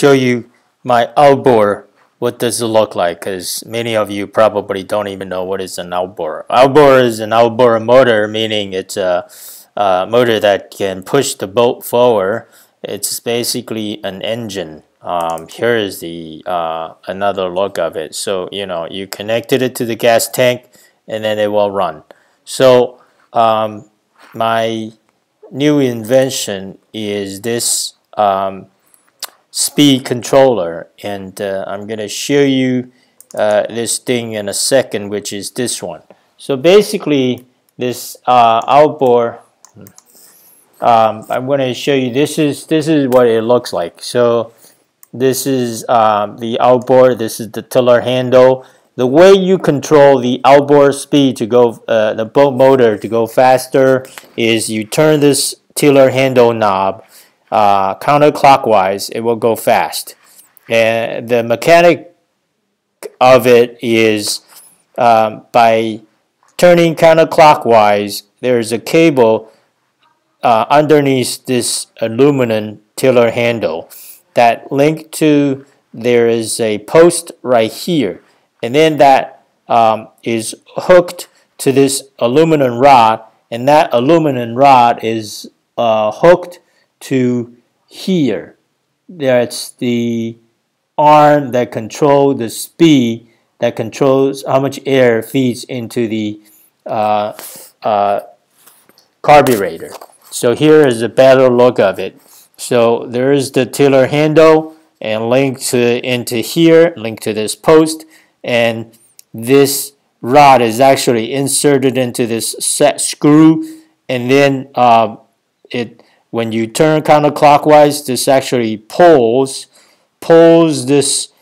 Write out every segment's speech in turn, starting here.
show you my outboard. What does it look like? Because many of you probably don't even know what is an outboard. Outboard is an outboard motor, meaning it's a, a motor that can push the boat forward. It's basically an engine. Um, here is the uh, another look of it. So you know you connected it to the gas tank, and then it will run. So um, my new invention is this um, speed controller and uh, I'm gonna show you uh, this thing in a second which is this one. So basically this uh, outboard um, I'm going to show you this is this is what it looks like. So this is um, the outboard this is the tiller handle. The way you control the outboard speed to go uh, the boat motor to go faster is you turn this tiller handle knob uh, counterclockwise, it will go fast. And the mechanic of it is um, by turning counterclockwise, there's a cable uh, underneath this aluminum tiller handle that link to there is a post right here and then that um, is hooked to this aluminum rod and that aluminum rod is uh, hooked to here. That's the arm that controls the speed that controls how much air feeds into the uh, uh, carburetor. So here is a better look of it. So there is the tiller handle and linked to into here, linked to this post, and this rod is actually inserted into this set screw, and then um, it when you turn counterclockwise, this actually pulls, pulls this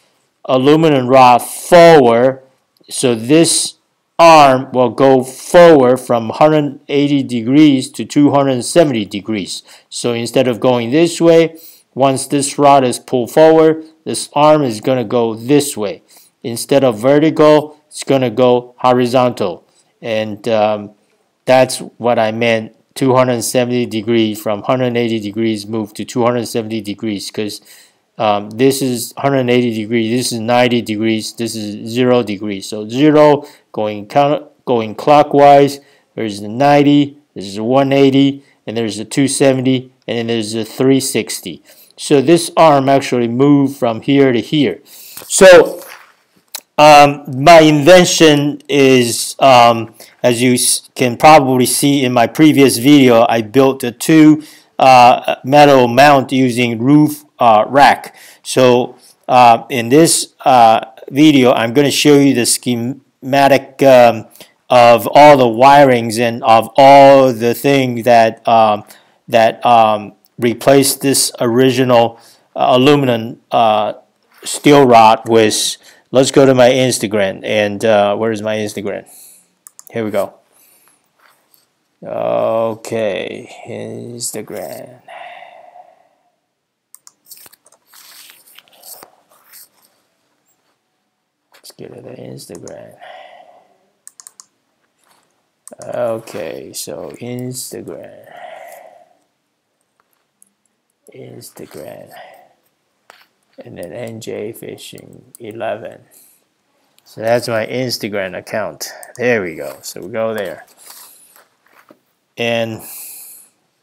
aluminum rod forward. So this arm will go forward from 180 degrees to 270 degrees. So instead of going this way, once this rod is pulled forward, this arm is going to go this way. Instead of vertical, it's going to go horizontal. And um, that's what I meant 270 degrees from 180 degrees move to 270 degrees because um, this is 180 degrees this is 90 degrees this is 0 degrees. So 0 going going clockwise there's the 90 there's the 180 and there's the 270 and then there's the 360 so this arm actually moved from here to here. So um, my invention is um, as you can probably see in my previous video, I built a two uh, metal mount using roof uh, rack. So uh, in this uh, video, I'm going to show you the schematic um, of all the wirings and of all the things that um, that um, replaced this original uh, aluminum uh, steel rod with. Let's go to my Instagram and where is my Instagram? Here we go. Okay, Instagram. Let's get it to Instagram. Okay, so Instagram. Instagram. And then NJ Fishing 11. So that's my Instagram account. There we go. So we go there. And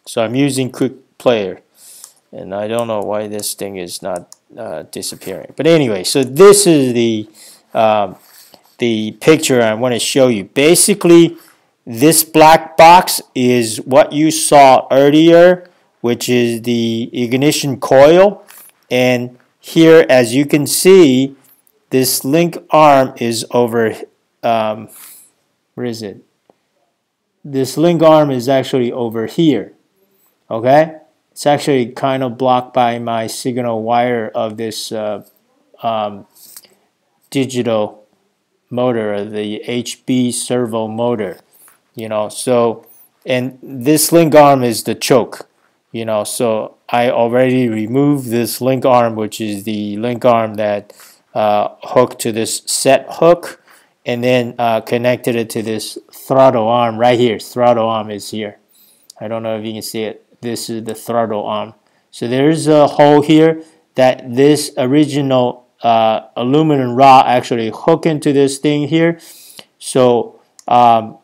so I'm using Quick Player. And I don't know why this thing is not uh, disappearing. But anyway, so this is the um, the picture I want to show you. Basically, this black box is what you saw earlier, which is the ignition coil. And here, as you can see, this link arm is over, um, where is it? This link arm is actually over here, okay? It's actually kind of blocked by my signal wire of this uh, um, digital motor, the HB servo motor, you know, so, and this link arm is the choke, you know, so I already removed this link arm, which is the link arm that uh, hook to this set hook and then uh, connected it to this throttle arm right here. Throttle arm is here. I don't know if you can see it. This is the throttle arm. So there's a hole here. that this original uh, aluminum rod actually hook into this thing here. So um,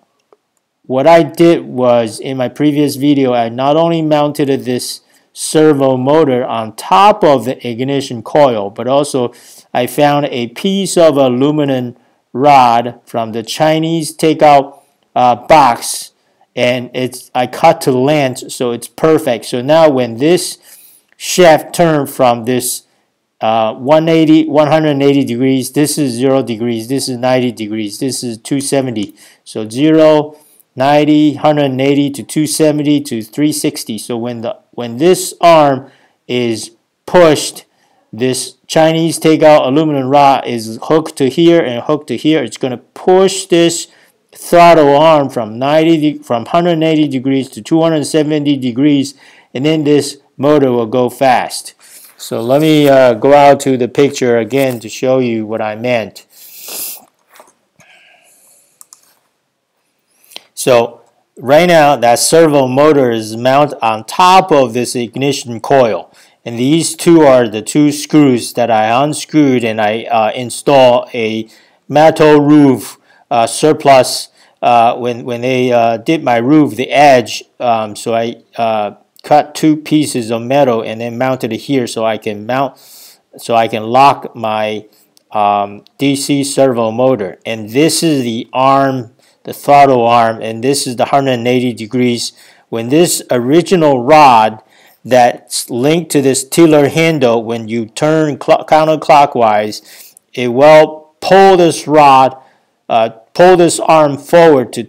what I did was in my previous video, I not only mounted this servo motor on top of the ignition coil, but also I found a piece of aluminum rod from the Chinese takeout uh, box and it's I cut to length so it's perfect. So now when this shaft turned from this uh, 180, 180 degrees, this is 0 degrees, this is 90 degrees, this is 270. So 0, 90, 180 to 270 to 360. So when the when this arm is pushed, this Chinese takeout aluminum rod is hooked to here and hooked to here. It's going to push this throttle arm from 90 from 180 degrees to 270 degrees, and then this motor will go fast. So let me uh, go out to the picture again to show you what I meant. So right now that servo motor is mounted on top of this ignition coil and these two are the two screws that I unscrewed and I uh, install a metal roof uh, surplus uh, when when they uh, did my roof the edge um, so I uh, cut two pieces of metal and then mounted it here so I can mount so I can lock my um, DC servo motor and this is the arm the throttle arm, and this is the 180 degrees. When this original rod that's linked to this tiller handle, when you turn counterclockwise, it will pull this rod, uh, pull this arm forward to,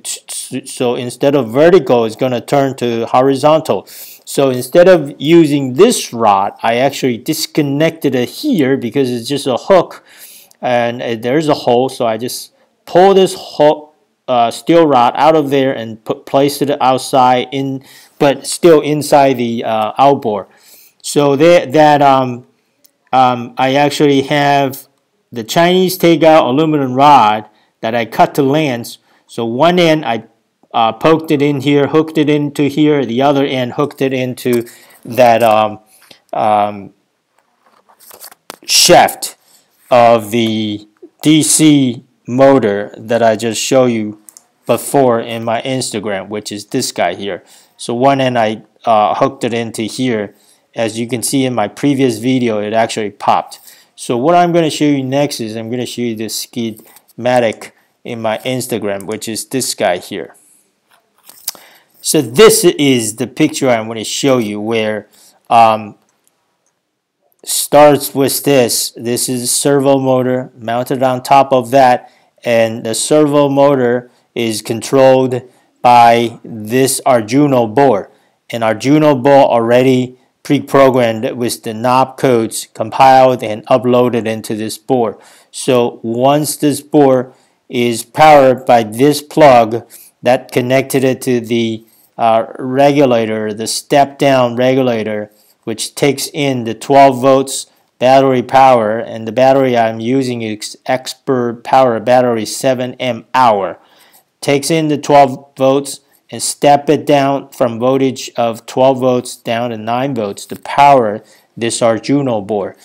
so instead of vertical, it's going to turn to horizontal. So instead of using this rod, I actually disconnected it here because it's just a hook and uh, there's a hole. So I just pull this hook uh, steel rod out of there and put placed it outside in, but still inside the uh, outboard. So that that um, um, I actually have the Chinese takeout aluminum rod that I cut to length. So one end I uh, poked it in here, hooked it into here. The other end hooked it into that um, um, shaft of the DC motor that I just showed you before in my Instagram, which is this guy here. So one end I uh, hooked it into here. As you can see in my previous video, it actually popped. So what I'm going to show you next is I'm going to show you the schematic in my Instagram, which is this guy here. So this is the picture I'm going to show you where um, starts with this. This is servo motor mounted on top of that and the servo motor is controlled by this Arduino board. An Arduino board already pre-programmed with the knob codes compiled and uploaded into this board. So once this board is powered by this plug that connected it to the uh, regulator, the step down regulator, which takes in the 12 volts battery power and the battery I'm using is Expert Power Battery 7M hour takes in the 12 volts and step it down from voltage of 12 volts down to 9 volts to power this Arduino board.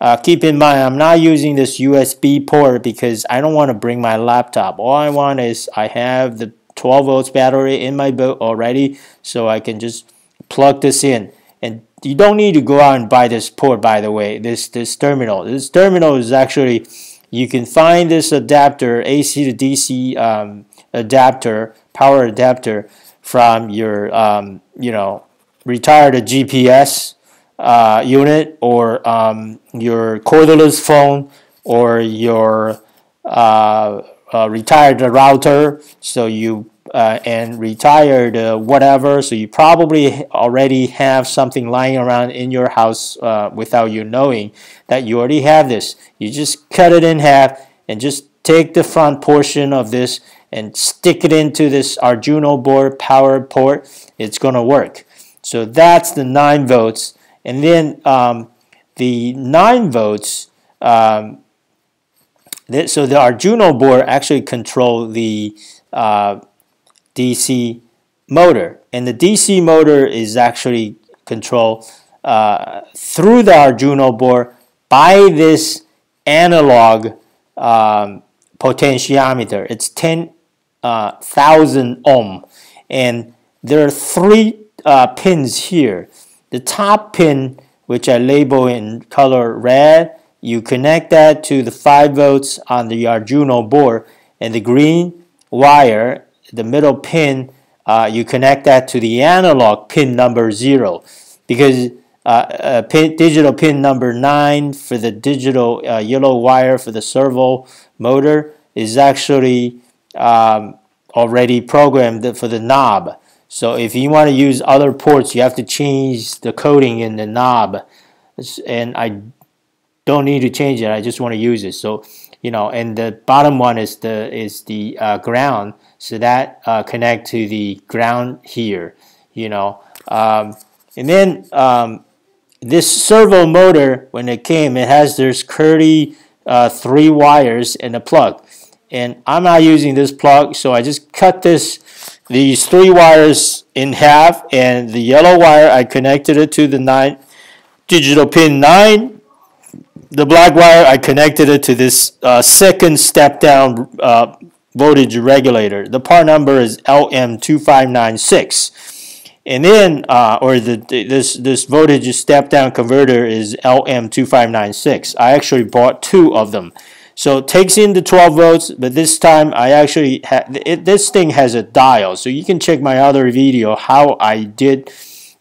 Uh, keep in mind, I'm not using this USB port because I don't want to bring my laptop. All I want is I have the 12 volts battery in my boat already, so I can just plug this in. And you don't need to go out and buy this port, by the way, this, this terminal. This terminal is actually, you can find this adapter, AC to DC um, adapter, power adapter from your, um, you know, retired GPS uh, unit or um, your cordless phone or your uh, uh, retired router. So you uh, and retired uh, whatever. So you probably already have something lying around in your house uh, without you knowing that you already have this. You just cut it in half and just take the front portion of this and stick it into this Arduino board power port, it's going to work. So that's the 9 volts. And then um, the 9 volts, um, th so the Arduino board actually control the uh, DC motor. And the DC motor is actually controlled uh, through the Arduino board by this analog um, potentiometer. It's 10,000 uh, ohm. And there are three uh, pins here. The top pin, which I label in color red, you connect that to the 5 volts on the Arduino board. And the green wire, the middle pin, uh, you connect that to the analog pin number 0. Because uh, pin, digital pin number 9 for the digital uh, yellow wire for the servo motor is actually um, already programmed for the knob. So if you want to use other ports, you have to change the coding in the knob. And I don't need to change it. I just want to use it. So you know, and the bottom one is the is the uh, ground. So that uh, connect to the ground here. You know, um, and then um, this servo motor, when it came, it has this curly uh, three wires and a plug. And I'm not using this plug, so I just cut this these three wires in half, and the yellow wire I connected it to the nine digital pin nine. The black wire I connected it to this uh, second step down uh, voltage regulator. The part number is LM2596 and then uh, or the this this voltage step down converter is LM2596. I actually bought two of them. So it takes in the 12 volts, but this time I actually it, this thing has a dial, so you can check my other video how I did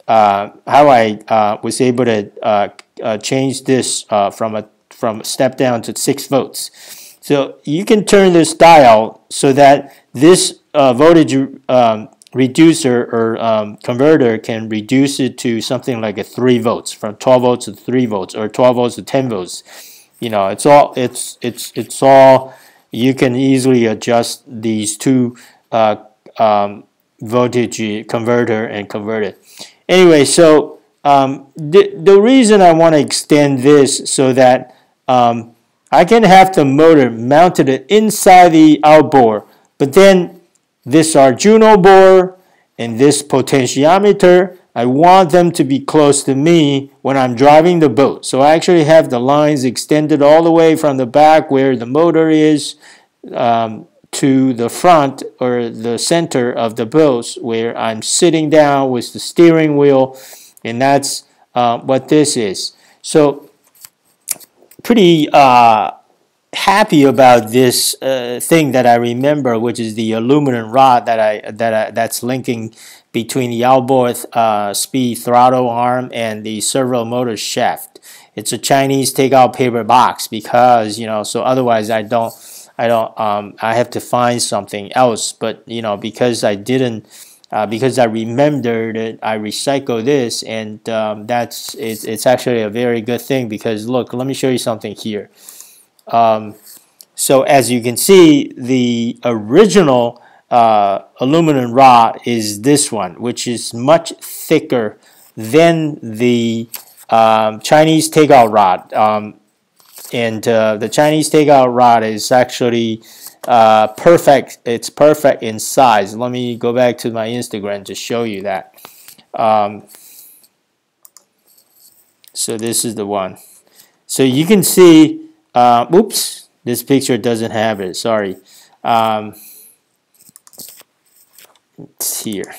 uh, how I uh, was able to uh, uh, change this uh, from a from step down to six volts. So you can turn this dial so that this voltage um, reducer or um, converter can reduce it to something like a 3 volts from 12 volts to 3 volts or 12 volts to 10 volts you know it's all it's it's it's all you can easily adjust these two uh, um, voltage converter and convert it. Anyway so um, the, the reason I want to extend this so that um, I can have the motor mounted inside the outboard but then this Arduino board and this potentiometer, I want them to be close to me when I'm driving the boat. So I actually have the lines extended all the way from the back where the motor is um, to the front or the center of the boat where I'm sitting down with the steering wheel and that's uh, what this is. So pretty uh, happy about this uh, thing that I remember, which is the aluminum rod that I that I, that's linking between the outboard uh, speed throttle arm and the servo motor shaft. It's a Chinese takeout paper box because you know. So otherwise, I don't. I don't. Um, I have to find something else. But you know, because I didn't. Uh, because I remembered it, I recycle this, and um, that's it, it's actually a very good thing. Because look, let me show you something here. Um, so as you can see, the original uh, aluminum rod is this one, which is much thicker than the um, Chinese takeout rod. Um, and uh, the Chinese takeout rod is actually uh, perfect. It's perfect in size. Let me go back to my Instagram to show you that. Um, so this is the one. So you can see uh, oops, this picture doesn't have it. Sorry. It's here.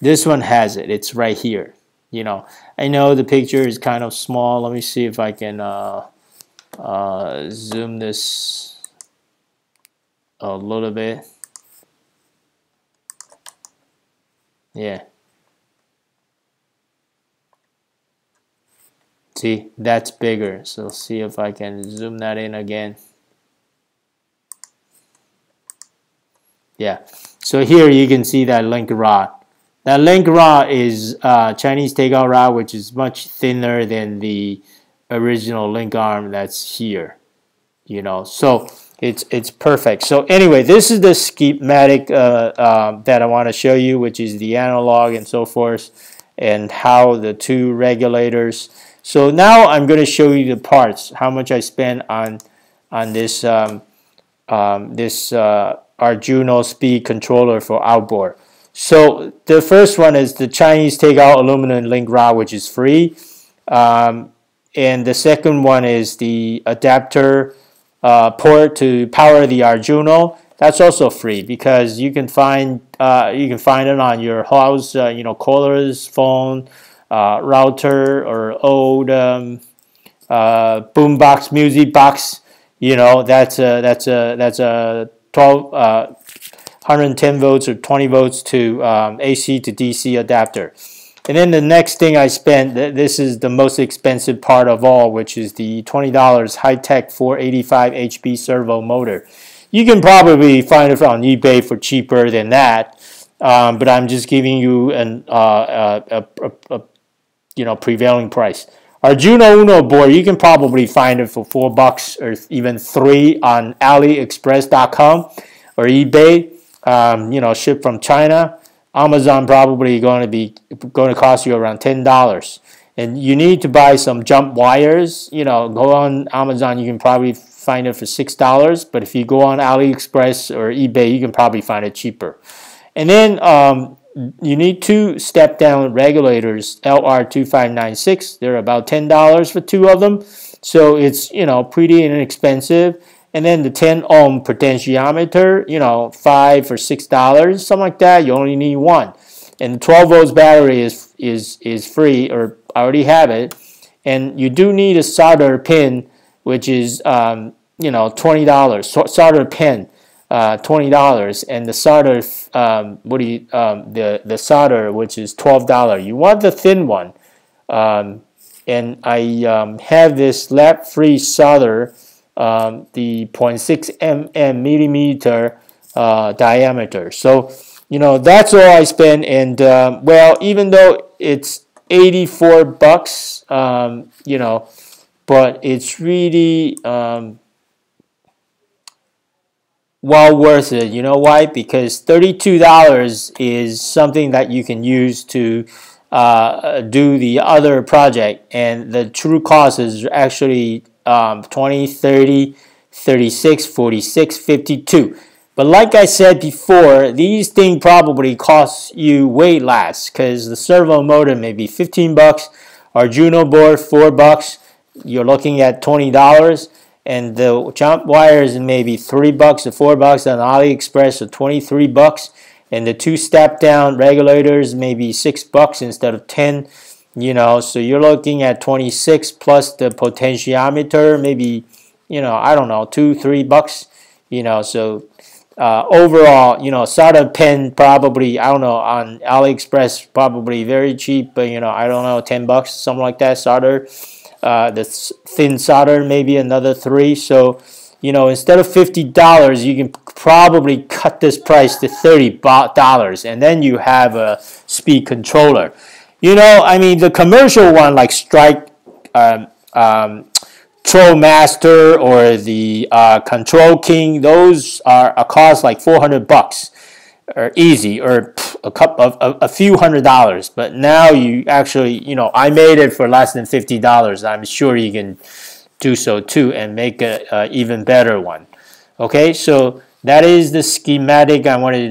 This one has it. It's right here. You know, I know the picture is kind of small. Let me see if I can uh, uh, zoom this a little bit. Yeah. See, that's bigger. So see if I can zoom that in again. Yeah. So here you can see that link rod. That link rod is uh, Chinese takeout rod, which is much thinner than the original link arm that's here. You know, so it's it's perfect. So anyway, this is the schematic uh, uh, that I want to show you, which is the analog and so forth, and how the two regulators so now I'm going to show you the parts, how much I spent on on this um, um, this uh, Arduino speed controller for outboard. So the first one is the Chinese takeout aluminum link rod, which is free. Um, and the second one is the adapter uh, port to power the Arduino. That's also free because you can find uh, you can find it on your house, uh, you know, callers, phone, uh, router, or old um, uh, boombox, music box. You know, that's a that's a that's a 12, 110 uh, volts or 20 volts to um, AC to DC adapter. And then the next thing I spent, this is the most expensive part of all, which is the $20 Hitec 485 HB servo motor. You can probably find it on eBay for cheaper than that, um, but I'm just giving you an uh, a, a, a, you know prevailing price. Arduino Uno board, you can probably find it for four bucks or even three on AliExpress.com or eBay. Um, you know, shipped from China. Amazon probably going to be going to cost you around ten dollars. And you need to buy some jump wires. You know, go on Amazon. You can probably find it for six dollars. But if you go on AliExpress or eBay, you can probably find it cheaper. And then um, you need two step down regulators, LM2596. They're about ten dollars for two of them. So it's you know pretty inexpensive and then the 10 ohm potentiometer, you know, five or six dollars, something like that. You only need one, and the 12 volts battery is is is free, or I already have it. And you do need a solder pin, which is um, you know twenty dollars. Solder pin, uh, twenty dollars, and the solder um, what do you um, the the solder which is twelve dollar. You want the thin one, um, and I um, have this lead-free solder um, the 0.6 mm millimeter uh, diameter. So, you know, that's all I spend. And, um, well, even though it's 84 bucks, um, you know, but it's really well worth it. You know why? Because $32 is something that you can use to uh, do the other project, and the true cost is actually um, 20, 30, 36, 46, 52. But like I said before, these things probably cost you way less because the servo motor may be 15 bucks, Arduino board 4 bucks, you're looking at $20 and the jump wires maybe 3 bucks or 4 bucks on AliExpress or 23 bucks. And the two step down regulators maybe 6 bucks instead of 10 you know. So you're looking at 26 plus the potentiometer maybe you know i don't know two three bucks you know. So uh, overall you know solder pen probably i don't know on aliexpress probably very cheap but you know i don't know 10 bucks something like that solder uh, the thin solder maybe another three. So you know instead of $50 you can probably cut this price to $30 and then you have a speed controller. You know, I mean, the commercial one like Strike, um, um, Troll Master or the uh, Control King, those are a cost like 400 bucks or easy or a couple of a, a, few hundred dollars. But now you actually, you know, I made it for less than $50. I'm sure you can do so too and make a, a even better one. Okay, so that is the schematic I wanted to